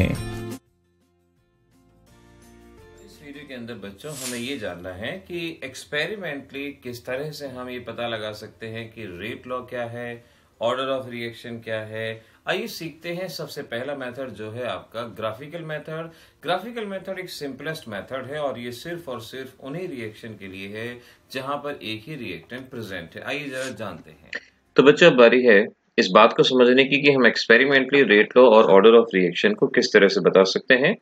हैं। इस वीडियो के अंदर बच्चों हमें ये जानना है कि एक्सपेरिमेंटली किस तरह से हम ये पता लगा सकते हैं कि रेट लॉ क्या है ऑर्डर ऑफ़ रिएक्शन क्या है। आइए सीखते हैं सबसे पहला मेथड जो है आपका ग्राफिकल मेथड ग्राफिकल मेथड एक सिंपलेस्ट मेथड है और ये सिर्फ़ और सिर्फ़ उन्हीं रिएक्शन के लिए है जहाँ पर एक ही रिएक्टेंट प्रेजेंट है। आइए जरा जानते हैं। तो बच्चों बारी है इस बात को समझने की कि हम एक्सपेरिमेंटली रेट लॉ और ऑर्डर ऑफ़ रिएक्शन को किस तरह से बता सकते हैं।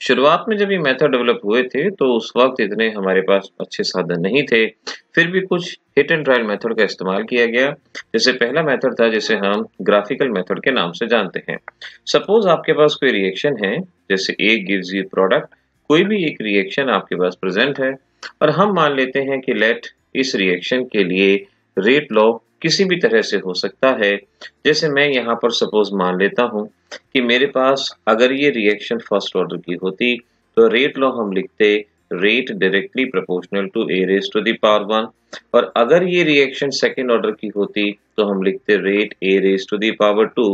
शुरुआत में जब ये मेथड डेवलप हुए थे तो उस वक्त इतने हमारे पास अच्छे साधन नहीं थे। फिर भी कुछ हिट एंड ट्रायल मेथड का इस्तेमाल किया गया, जैसे पहला मेथड था, जिसे हम ग्राफिकल मेथड के नाम से जानते हैं। सपोज़ आपके पास कोई रिएक्शन है, जैसे ए गिव्स यू प्रोडक्ट कोई भी एक रिएक्शन आपके पास प्रेजेंट है, और हम मान लेते हैं कि लेट इस रिएक्शन के लिए रेट लॉ किसी भी तरह से हो सकता है। जैसे मैं यहाँ पर सपोज़ मान लेता हूँ कि मेरे पास अगर ये रिएक्शन फ़र्स्ट ऑर्डर की होती तो रेट लॉ हम लिखते rate directly proportional to A raise to the power one और अगर ये रिएक्शन सेकेंड ऑर्डर की होती तो हम लिखते rate A raise to the power two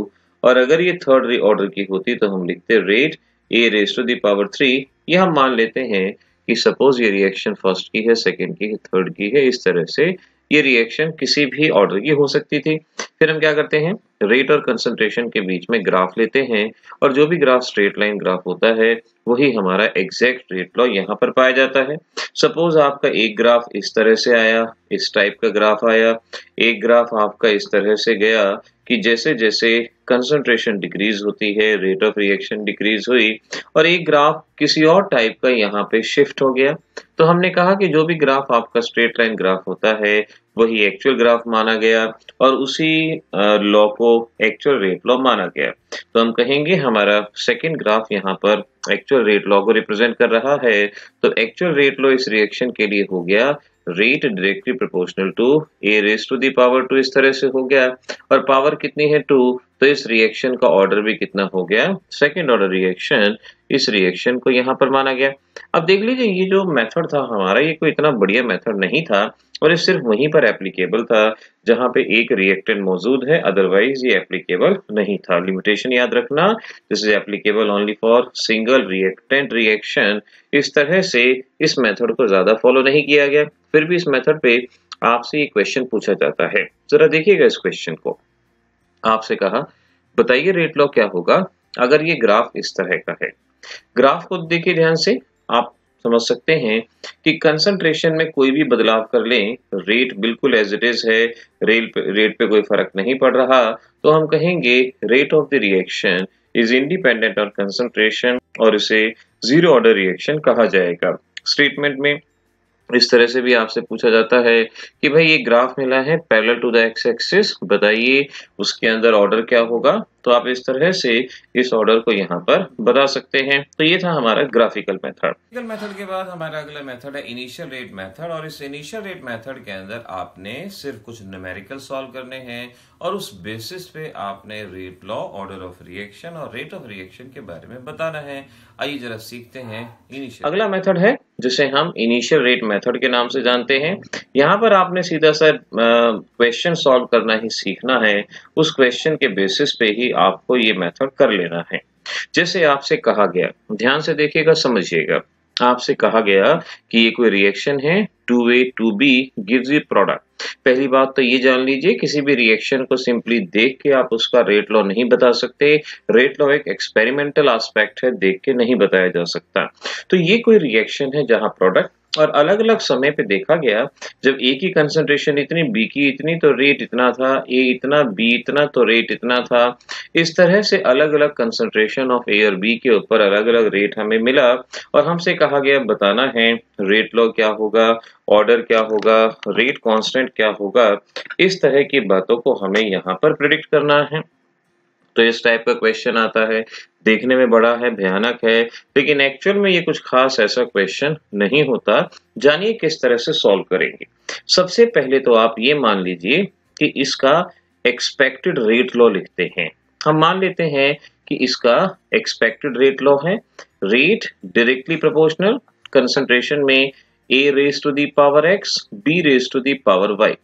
और अगर ये थर्ड ऑर्डर की होती तो हम लिखते rate A raise to the power three ये हम मान लेते हैं कि सपोज़ ये रिएक्शन फ़र्स्ट की है सेकेंड की है थर्ड की है, इस तरह से ये रिएक्शन किसी भी ऑर्डर की हो सकती थी। फिर हम क्या करते हैं? रेट और कंसंट्रेशन के बीच में ग्राफ लेते हैं और जो भी ग्राफ स्ट्रेट लाइन ग्राफ होता है, वही हमारा एग्जैक्ट रेट लॉ यहाँ पर पाया जाता है। सपोज़ आपका एक ग्राफ इस तरह से आया, इस टाइप का ग्राफ आया, एक ग्राफ आपका इस तरह से गया कि जैसे जैसे कंसंट्रेशन डिक्रीज होती है रेट ऑफ़ रिएक्शन डिक्रीज हुई और एक ग्राफ किसी और टाइप का यहाँ पे शिफ्ट हो गया। तो हमने कहा कि जो भी ग्राफ आपका स्ट्रेट लाइन ग्राफ होता है वही एक्चुअल ग्राफ माना गया और उसी लॉ को एक्चुअल रेट लॉ माना गया। तो हम कहेंगे हमारा सेकेंड ग्राफ यहाँ पर एक्चुअल रेट लॉ को रिप्रेजेंट कर रहा है। तो एक्चुअल रेट लॉ इस रिएक्शन के लिए हो गया rate directly proportional to A raise to the power two इस तरह से हो गया। और पावर कितनी है टू तो इस रिएक्शन का ऑर्डर भी कितना हो गया? सेकेंड ऑर्डर रिएक्शन इस रिएक्शन को यहाँ पर माना गया। अब देख लीजिए, ये जो मेथड था हमारा, ये कोई इतना बढ़िया मेथड नहीं था और ये सिर्फ़ वहीं पर एप्लीकेबल था जहाँ पे एक रिएक्टेंट मौजूद है अदरवाइज़ ये एप्लीकेबल नहीं था। लिमिटेशन याद रखना this is applicable only for single reactant reaction इस तरह से इस मेथड को ज़्यादा फॉलो नहीं किया गया। फिर भी इस मेथड पे आपसे ये क्वेश्चन पूछा जाता है। जरा देखिएगा इस क्वेश्चन को। आपसे कहा बताइए रेट लॉ क्या होगा? अगर ये ग्राफ इस तरह का है। ग्राफ को देखिए ध्यान से आप समझ सकते हैं कि कंसंट्रेशन में कोई भी बदलाव कर लें रेट बिल्कुल एज इट इज़ है रेट पे, रेट पे कोई फ़र्क नहीं पड़ रहा तो हम कहेंगे rate of the reaction is independent on concentration और इसे ज़ीरो ऑर्डर रिएक्शन कहा जाएगा। स्टेटमेंट में इस तरह से भी आपसे पूछा जाता है कि भाई ये ग्राफ मिला है parallel to the x axis बताइए उसके अंदर ऑर्डर क्या होगा? तो आप इस तरह से इस ऑर्डर को यहाँ पर बता सकते हैं। तो ये था हमारा ग्राफिकल मेथड ग्राफिकल मेथड के बाद हमारा अगला मेथड है इनिशियल रेट मेथड और इस इनिशियल रेट मेथड के अंदर आपने सिर्फ़ कुछ न्यूमेरिकल सॉल्व करने हैं और उस बेसिस पे आपने rate law order of reaction और रेट ऑफ़ रिएक्शन के बारे में बताना है। आइए जरा सीखते हैं इनिशियल अगला मेथड है जिसे हम इनिशियल रेट मेथड के नाम से जानते हैं। यहाँ पर आपने सीधा सा क्वेश्चन सॉल्व करना ही सीखना है। उस क्वेश्चन के बेसिस पे ही आपको ये मेथड कर लेना है। जैसे आपसे कहा गया, ध्यान से देखिएगा, समझिएगा। आपसे कहा गया कि ये कोई रिएक्शन है two A two B gives you product पहली बात तो ये जान लीजिए, किसी भी रिएक्शन को सिंपली देख के आप उसका रेट लॉ नहीं बता सकते। रेट लॉ एक एक्सपेरिमेंटल एस्पेक्ट है, देख के नहीं बताया जा सकता। तो ये कोई रिएक्शन है जहाँ प्रोडक्ट और अलग अलग समय पे देखा गया, जब ए की कंसंट्रेशन इतनी बी की इतनी तो रेट इतना था ए इतना बी इतना तो रेट इतना था। इस तरह से अलग अलग कंसंट्रेशन ऑफ़ ए और बी के ऊपर अलग अलग रेट हमें मिला और हमसे कहा गया, बताना है रेट लॉ क्या होगा ऑर्डर क्या होगा रेट कांस्टेंट क्या होगा, इस तरह की बातों को हमें यहाँ पर प्रिडिक्ट करना है। तो इस टाइप का क्वेश्चन आता है देखने में बड़ा है, भयानक है। लेकिन एक्चुअल में ये कुछ खास ऐसा क्वेश्चन नहीं होता। जानिए किस तरह से सॉल्व करेंगे। सबसे पहले तो आप ये मान लीजिए कि इसका एक्सपेक्टेड रेट लॉ लिखते हैं। हम मान लेते हैं कि इसका एक्सपेक्टेड रेट लॉ है। रेट डायरेक्टली प्रोपोर्शनल कंसंट्रेशन में A raise to the power x B raise to the power y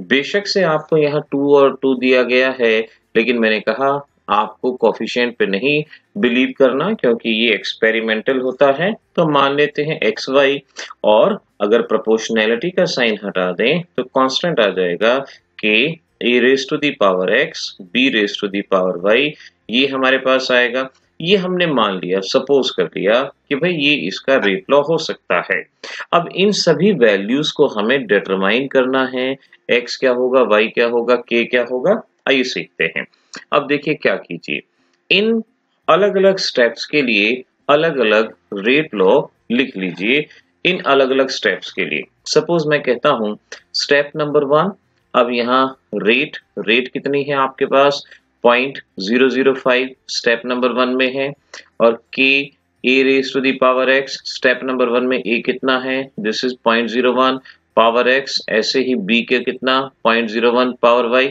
बेशक से आपको यहाँ टू और टू दिया गया है, लेकिन मैंने कहा आपको कॉफिशियंट पे नहीं बिलीव करना, क्योंकि ये एक्सपेरिमेंटल होता है तो मान लेते हैं एक्स वाई और अगर प्रोपोर्शनैलिटी का साइन हटा दें तो कांस्टेंट आ जाएगा कि A raise to the power x B raise to the power y ये हमारे पास आएगा। ये हमने मान लिया सपोज़ कर लिया कि भाई ये इसका रेट लॉ हो सकता है। अब इन सभी वैल्यूज़ को हमें डिटरमाइन करना है। एक्स क्या होगा वाई क्या होगा के क्या होगा, आइए सीखते हैं। अब देखिए क्या कीजिए। इन अलग अलग स्टेप्स के लिए अलग अलग रेट लॉ लिख लीजिए। इन अलग अलग स्टेप्स के लिए। सपोज़ मैं कहता हूँ स्टेप नंबर वन अब यहाँ रेट रेट कितनी है आपके पास? Point zero zero five step number one में है। और k A raise to the power x step number one में ए कितना है? This is point zero one power x ऐसे ही बी के कितना? Point zero one power y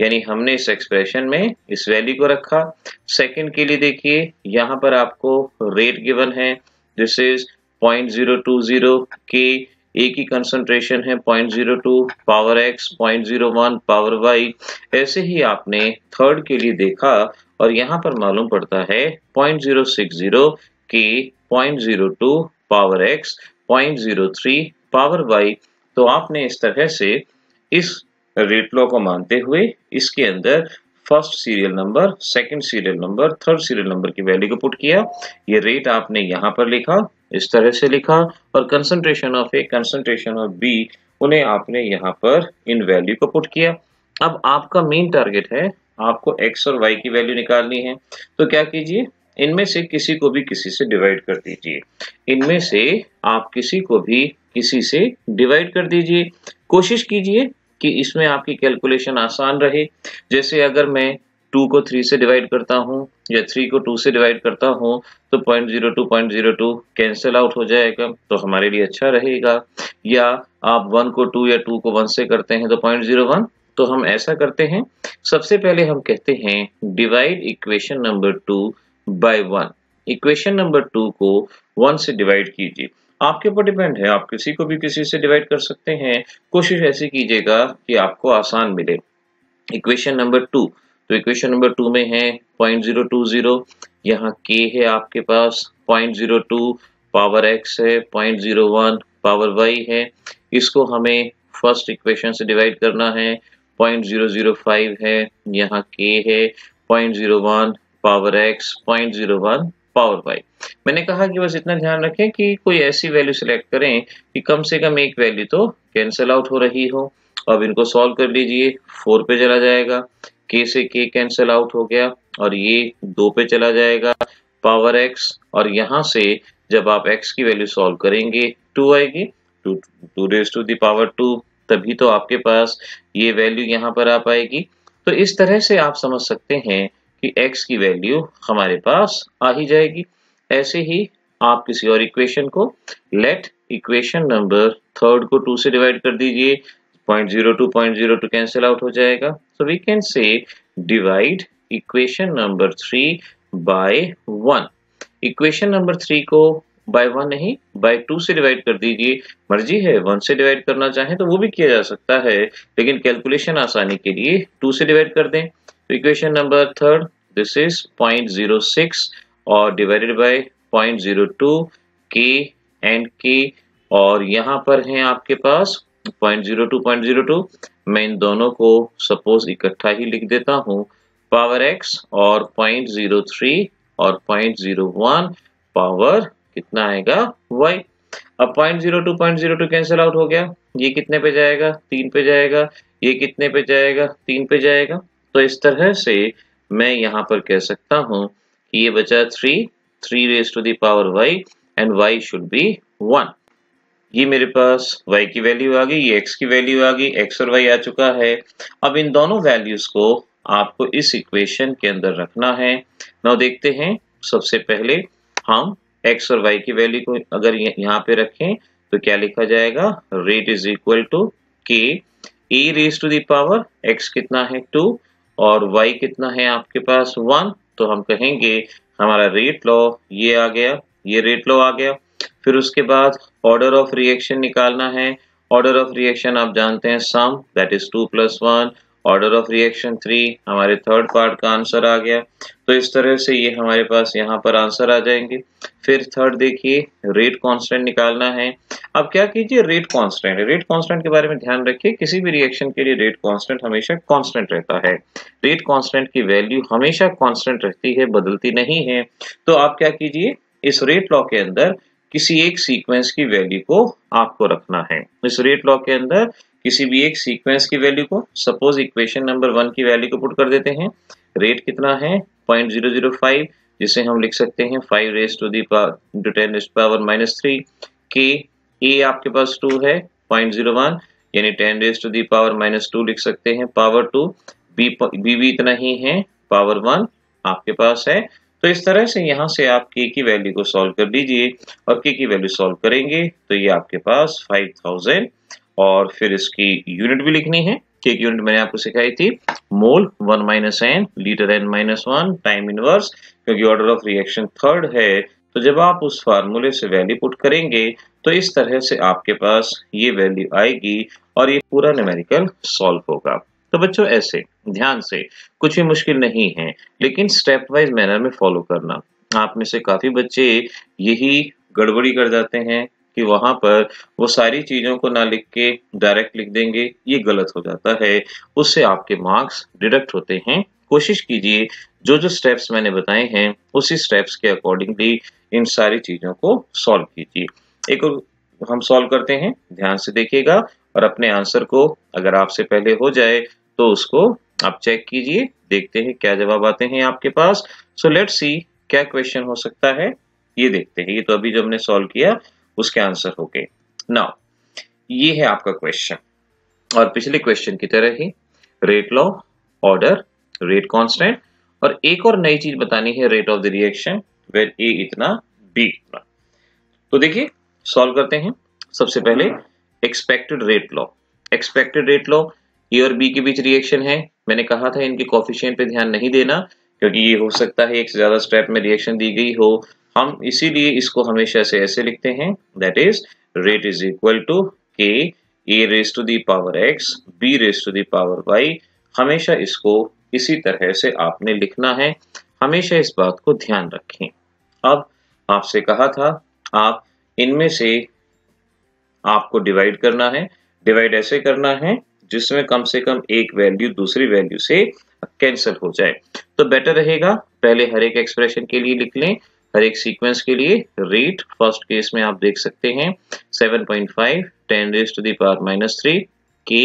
यानी हमने इस एक्सप्रेशन में इस वैल्यू को रखा। सेकंड के लिए देखिए, यहाँ पर आपको रेट गिवन है। This is point zero two zero k A की कंसंट्रेशन है point zero two power x point zero one power y ऐसे ही आपने थर्ड के लिए देखा, और यहाँ पर मालूम पड़ता है point zero six zero k point zero two power x point zero three power y तो आपने इस तरह से इस रेट लॉ को मानते हुए इसके अंदर first serial number, second serial number, third serial number की वैल्यू को पुट किया। ये रेट आपने यहाँ पर लिखा, इस तरह से लिखा और concentration of A concentration of B उन्हें आपने यहाँ पर इन वैल्यू को पुट किया। अब आपका मेन टारगेट है, आपको एक्स और वाई की वैल्यू निकालनी है। तो क्या कीजिए, इनमें से किसी को भी किसी से डिवाइड कर दीजिए। इनमें से आप किसी को भी किसी से डिवाइड कर दीजिए। कोशिश कीजिए कि इसमें आपकी कैलकुलेशन आसान रहे। जैसे अगर मैं टू को थ्री से डिवाइड करता हूँ या थ्री को टू से डिवाइड करता हूँ तो point zero two point zero two cancel out हो जाएगा तो हमारे लिए अच्छा रहेगा। या आप वन को टू या टू को वन से करते हैं तो पॉइंट ज़ीरो वन तो हम ऐसा करते हैं। सबसे पहले हम कहते हैं divide equation number two by one equation number two को वन से डिवाइड कीजिए। आपके ऊपर डिपेंड है। आप किसी को भी किसी से डिवाइड कर सकते हैं। कोशिश ऐसी कीजिएगा कि आपको आसान मिले। इक्वेशन नंबर टू तो इक्वेशन नंबर टू में है पॉइंट ज़ीरो टू ज़ीरो यहाँ के है आपके पास। Point zero two power x है। Point zero one power y है। इसको हमें फ़र्स्ट इक्वेशन से डिवाइड करना है। पॉइंट ज़ीरो ज़ीरो फाइव है। यहाँ के है। Point zero one power x point zero one power y. मैंने कहा कि बस इतना ध्यान रखें कि कोई ऐसी वैल्यू सिलेक्ट करें कि कम से कम एक वैल्यू तो कैंसिल आउट हो रही हो। अब इनको सॉल्व कर लीजिए फोर पे चला जाएगा के से के कैंसिल आउट हो गया और ये दो पे चला जाएगा पावर एक्स और यहाँ से जब आप एक्स की वैल्यू सॉल्व करेंगे टू आएगी two two raise to the power two तभी तो आपके पास ये वैल्यू यहाँ पर आ पाएगी। तो इस तरह से आप समझ सकते हैं कि x की वैल्यू हमारे पास आ ही जाएगी। ऐसे ही आप किसी और इक्वेशन को लेट इक्वेशन नंबर थर्ड को टू से डिवाइड कर दीजिए। Point zero two point zero two cancel out हो जाएगा। So we can say divide equation number three by one equation number three को बाय वन नहीं बाय टू से divide कर दीजिए। मर्ज़ी है वन से डिवाइड करना चाहें तो वो भी किया जा सकता है, लेकिन कैलकुलेशन आसानी के लिए टू से डिवाइड कर दें। Number third this is point zero six और divided by point zero two k and k और यहाँ पर है आपके पास point zero two point zero two मैं इन दोनों को सपोज़ इकट्ठा ही लिख देता हूँ। पावर एक्स और पॉइंट ज़ीरो थ्री और पॉइंट ज़ीरो वन पावर कितना आएगा? वाई अब point zero two point zero two cancel out हो गया। ये कितने पे जाएगा? तीन पे जाएगा। ये कितने पे जाएगा? तीन पे जाएगा। तो इस तरह से मैं यहाँ पर कह सकता हूँ कि ये बचा three three raise to the power y and y should be one ये मेरे पास y की वैल्यू आ गई, ये x की वैल्यू आ गई, x और y आ चुका है। अब इन दोनों वैल्यूज़ को आपको इस इक्वेशन के अंदर रखना है। ना देखते हैं, सबसे पहले हम x और y की वैल्यू को अगर यहाँ पे रखें तो क्या लिखा जाएगा? Rate is equal to k e raise to the power x कितना है? टू और y कितना है आपके पास? वन तो हम कहेंगे, हमारा रेट लॉ ये आ गया, ये रेट लॉ आ गया। फिर उसके बाद ऑर्डर ऑफ़ रिएक्शन निकालना है। ऑर्डर ऑफ़ रिएक्शन आप जानते हैं sum that is two plus one order of reaction three हमारे थर्ड पार्ट का आंसर आ गया। तो इस तरह से ये हमारे पास यहाँ पर आंसर आ जाएँगे। फिर थर्ड देखिए रेट कांस्टेंट निकालना है। अब क्या कीजिए रेट कांस्टेंट रेट कांस्टेंट के बारे में ध्यान रखिए, किसी भी रिएक्शन के लिए रेट कांस्टेंट हमेशा कांस्टेंट रहता है। रेट कांस्टेंट की वैल्यू हमेशा कांस्टेंट रहती है, बदलती नहीं है। तो आप क्या कीजिए, इस रेट लॉ के अंदर किसी एक सीक्वेंस की वैल्यू को आपको रखना है। इस रेट लॉ के अंदर किसी भी एक सीक्वेंस की वैल्यू को सपोज़ इक्वेशन नंबर वन की वैल्यू को पुट कर देते हैं। रेट कितना है? पॉइंट ज़ीरो ज़ीरो फाइव जिसे हम लिख सकते हैं five raise to the ten power minus three k A आपके पास टू है पॉइंट ज़ीरो वन यानी ten raise to the power minus two लिख सकते हैं पावर टू बी बी भी इतना ही है पावर वन आपके पास है। तो इस तरह से यहाँ से आप के की वैल्यू को सॉल्व कर लीजिए और के की वैल्यू सॉल्व करेंगे तो ये आपके पास फाइव थाउज़ेंड और फिर इसकी यूनिट भी लिखनी है। एक यूनिट मैंने आपको सिखाई थी। Mole one minus n litre n minus one time inverse क्योंकि ऑर्डर ऑफ़ रिएक्शन थर्ड है। तो जब आप उस फार्मूले से वैल्यू पुट करेंगे तो इस तरह से आपके पास ये वैल्यू आएगी और ये पूरा न्यूमेरिकल सॉल्व होगा। तो बच्चों, ऐसे, ध्यान से, कुछ भी मुश्किल नहीं है, लेकिन स्टेप वाइज मैनर में फॉलो करना। आप में से काफ़ी बच्चे यही गड़बड़ी कर जाते हैं कि वहाँ पर वो सारी चीज़ों को ना लिख के डायरेक्ट लिख देंगे, ये गलत हो जाता है। उससे आपके मार्क्स डिडक्ट होते हैं। कोशिश कीजिए, जो जो स्टेप्स मैंने बताए हैं, उसी स्टेप्स के अकॉर्डिंगली इन सारी चीज़ों को सॉल्व कीजिए। एक और हम सॉल्व करते हैं, ध्यान से देखिएगा, और अपने आंसर को अगर आपसे पहले हो जाए तो उसको आप चेक कीजिए, देखते हैं क्या जवाब आते हैं आपके पास। सो लेट सी क्या क्वेश्चन हो सकता है। ये देखते हैं, ये तो अभी जो हमने सॉल्व किया उसके आंसर हो गए। नाउ ये है आपका क्वेश्चन और पिछले क्वेश्चन की तरह ही rate law order rate constant और एक और नई चीज़ बतानी है rate of the reaction where A इतना बी इतना। तो देखिए सॉल्व करते हैं। सबसे पहले expected rate law expected rate law A और बी के बीच रिएक्शन है। मैंने कहा था, इनके कॉफिशियंट पे ध्यान नहीं देना, क्योंकि ये हो सकता है, एक से ज़्यादा स्टेप में रिएक्शन दी गई हो। हम इसीलिए इसको हमेशा से ऐसे लिखते हैं that is rate is equal to k A raise to the power x B raise to the power y हमेशा इसको इसी तरह से आपने लिखना है। हमेशा इस बात को ध्यान रखें। अब आपसे कहा था, आप इनमें से आपको डिवाइड करना है। डिवाइड ऐसे करना है, जिसमें कम से कम एक वैल्यू दूसरी वैल्यू से कैंसिल हो जाए। तो बेटर रहेगा, पहले हर एक एक्सप्रेशन के लिए लिख लें। हर एक सीक्वेंस के लिए रेट फ़र्स्ट केस में आप देख सकते हैं 7.5 10 raise to the power minus three k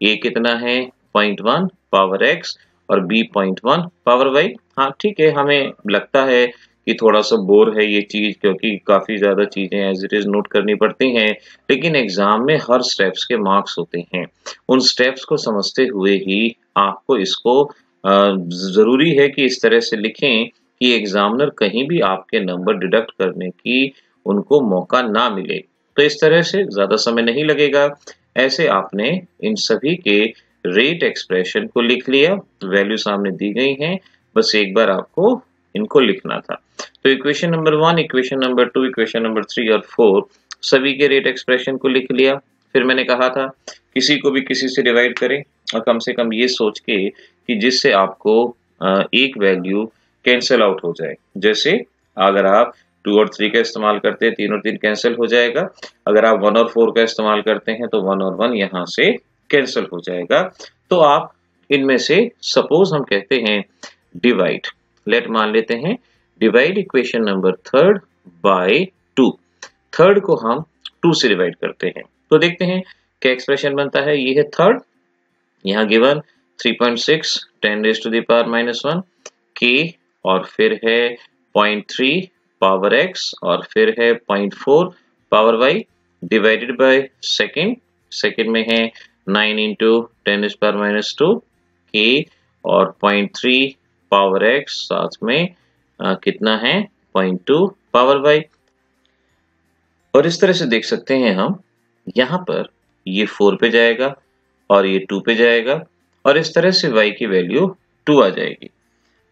A कितना है? पॉइंट वन पावर एक्स और B point one power y हाँ ठीक है, हमें लगता है कि थोड़ा सा बोर है ये चीज़ क्योंकि काफ़ी ज़्यादा चीज़ें एज इट इज़ नोट करनी पड़ती हैं, लेकिन एग्ज़ाम में हर स्टेप्स के मार्क्स होते हैं। उन स्टेप्स को समझते हुए ही आपको इसको ज़रूरी है कि इस तरह से लिखें कि एग्जामिनर कहीं भी आपके नंबर डिडक्ट करने की उनको मौका ना मिले। तो इस तरह से ज़्यादा समय नहीं लगेगा। ऐसे आपने इन सभी के रेट एक्सप्रेशन को लिख लिया। वैल्यू सामने दी गई है। बस एक बार आपको इनको लिखना था। तो equation number one equation number two equation number three और फोर सभी के रेट एक्सप्रेशन को लिख लिया। फिर मैंने कहा था, किसी को भी किसी से डिवाइड करें। और कम से कम ये सोच के कि जिससे आपको एक वैल्यू कैंसिल आउट हो जाए। जैसे अगर आप टू और थ्री का इस्तेमाल करते हैं, तीन और तीन कैंसिल हो जाएगा। अगर आप वन और फोर का इस्तेमाल करते हैं तो वन और वन यहाँ से कैंसिल हो जाएगा। तो आप इनमें से सपोज़ हम कहते हैं डिवाइड लेट मान लेते हैं divide equation number third by two third को हम टू से डिवाइड करते हैं। तो देखते हैं, क्या एक्सप्रेशन बनता है? ये है थर्ड यहाँ given 3.6 10 raise to the power minus one k और फिर है पॉइंट थ्री पावर एक्स और फिर है point four power y divided by second second में है nine into ten power minus two k और पॉइंट थ्री पावर एक्स साथ में आ, कितना है? पॉइंट टू पावर वाई और इस तरह से देख सकते हैं हम यहाँ पर ये फोर पे जाएगा और ये टू पे जाएगा और इस तरह से y की वैल्यू टू आ जाएगी।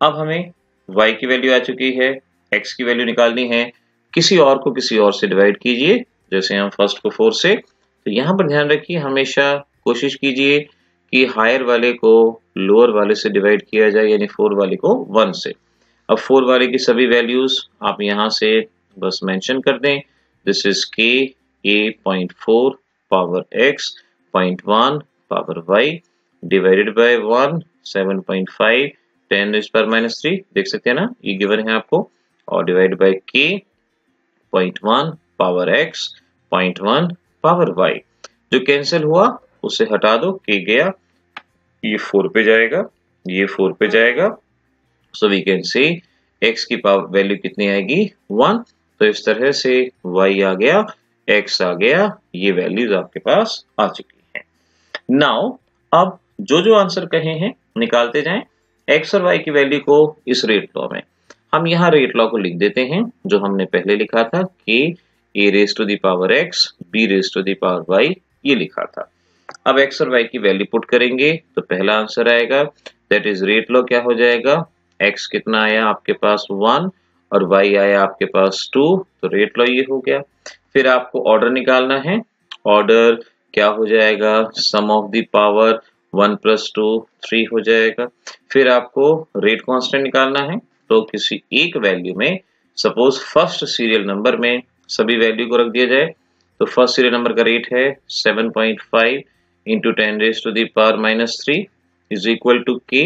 अब हमें y की वैल्यू आ चुकी है, x की वैल्यू निकालनी है, किसी और को किसी और से डिवाइड कीजिए, जैसे हम फ़र्स्ट को फोर से तो यहाँ पर ध्यान रखिए, हमेशा कोशिश कीजिए कि हायर वाले को लोअर वाले से डिवाइड किया जाए, यानी फोर वाले को वन से। अब फोर वाले की सभी वैल्यूज़ आप यहाँ से बस मेंशन कर दें। This is k A point four power x point one power y divided by one seven point five ten is पर माइनस थ्री देख सकते हैं ना? ये गिवन है आपको। और divide by k point one power x point one power y जो कैंसिल हुआ, उसे हटा दो के गया। ये फोर पे जाएगा, ये फोर पे जाएगा। So we can say x की पावर वैल्यू कितनी आएगी? वन तो इस तरह से वाई आ गया एक्स आ गया, ये वैल्यूज़ आपके पास आ चुकी है। नाउ अब जो जो आंसर कहे हैं, निकालते जाएँ। एक्स और वाई की वैल्यू को इस रेट लॉ में। हम यहाँ रेट लॉ को लिख देते हैं, जो हमने पहले लिखा था कि A raise to the power x B raise to the power y ये लिखा था। अब एक्स और वाई की वैल्यू पुट करेंगे तो पहला आंसर आएगा दैट इज़ रेट लॉ क्या हो जाएगा? एक्स कितना आया आपके पास वन और वाई आया आपके पास टू तो रेट लॉ ये हो गया। फिर आपको ऑर्डर निकालना है। ऑर्डर क्या हो जाएगा? Sum of the power one plus two three हो जाएगा। फिर आपको रेट कांस्टेंट निकालना है तो किसी एक वैल्यू में सपोज़ फ़र्स्ट सीरियल नंबर में सभी वैल्यू को रख दिया जाए तो फ़र्स्ट सीरियल नंबर का रेट है 7.5 into ten raise to the power minus three is equal to k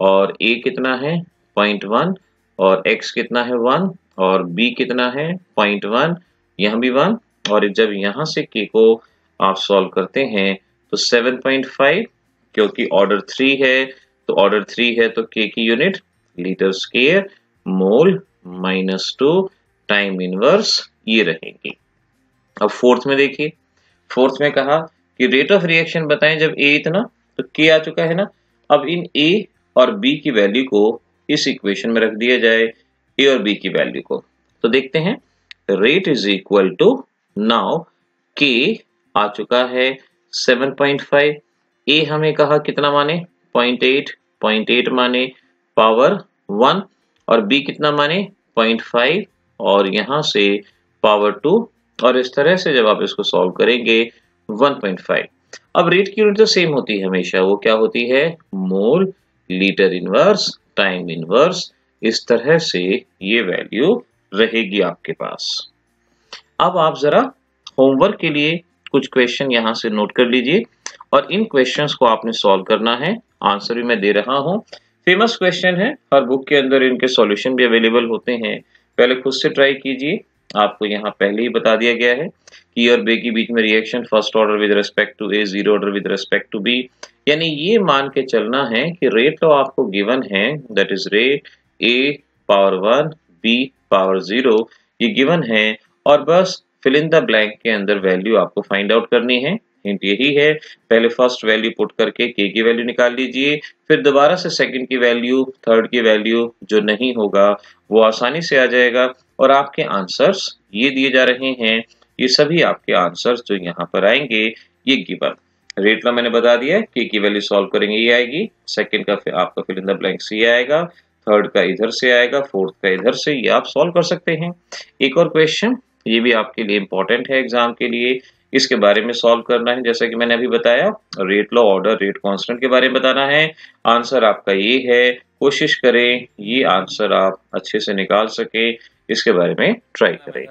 और ए कितना है? पॉइंट वन और एक्स कितना है? वन और बी कितना है? पॉइंट वन यहाँ भी वन और जब यहाँ से के को आप सॉल्व करते हैं तो 7.5 क्योंकि ऑर्डर थ्री है तो ऑर्डर थ्री है तो के की unit litre square mole minus two time inverse ये रहेगी। अब फोर्थ में देखिए फोर्थ में कहा कि रेट ऑफ़ रिएक्शन बताएँ जब ए इतना तो के आ चुका है ना। अब इन ए और बी की वैल्यू को इस इक्वेशन में रख दिया जाए ए और बी की वैल्यू को। तो देखते हैं rate is equal to now k आ चुका है 7.5 ए हमें कहा कितना माने? 0.8 0.8 माने पावर वन और बी कितना माने? 0.5 और यहाँ से पावर टू और इस तरह से जब आप इसको सॉल्व करेंगे 1.5 अब रेट की यूनिट तो सेम होती है हमेशा। वो क्या होती है? Mole litre inverse time inverse इस तरह से ये वैल्यू रहेगी आपके पास। अब आप जरा होमवर्क के लिए कुछ क्वेश्चन यहाँ से नोट कर लीजिए। और इन क्वेश्चंस को आपने सॉल्व करना है। आंसर भी मैं दे रहा हूँ। फ़ेमस क्वेश्चन है। हर बुक के अंदर इनके सॉल्यूशन भी अवेलेबल होते हैं। पहले खुद से ट्राई कीजिए। आपको यहाँ पहले ही बता दिया गया है कि और बे के बीच में reaction first order with respect to A zero order with respect to B यानी ये मान के चलना है कि रेट तो आपको गिवन है। That is rate A power one B power zero ये गिवन है। और बस फिल इन द ब्लैंक के अंदर वैल्यू आपको फाइंड आउट करनी है। हिंट यही है। पहले फ़र्स्ट वैल्यू पुट करके के की वैल्यू निकाल लीजिए, फिर दोबारा से सेकंड की वैल्यू थर्ड की वैल्यू जो नहीं होगा, वो आसानी से आ जाएगा। और आपके आंसर्स ये दिए जा रहे हैं। ये सभी आपके आंसर्स जो यहाँ पर आएँगे, ये गिवन रेट मैंने बता दिया के की वैल्यू सॉल्व करेंगे, ये आएगी। सेकंड का आपका fill in the blank C आएगा। थर्ड का इधर से आएगा फोर्थ का इधर से, ये आप सॉल्व कर सकते हैं। एक और क्वेश्चन ये भी आपके लिए इंपॉर्टेंट है एग्ज़ाम के लिए। इसके बारे में सॉल्व करना है। जैसा कि मैंने अभी बताया rate law order rate constant के बारे में बताना है। आंसर आपका ये है, कोशिश करें, ये आंसर आप अच्छे से निकाल सके, इसके बारे में ट्राई करें।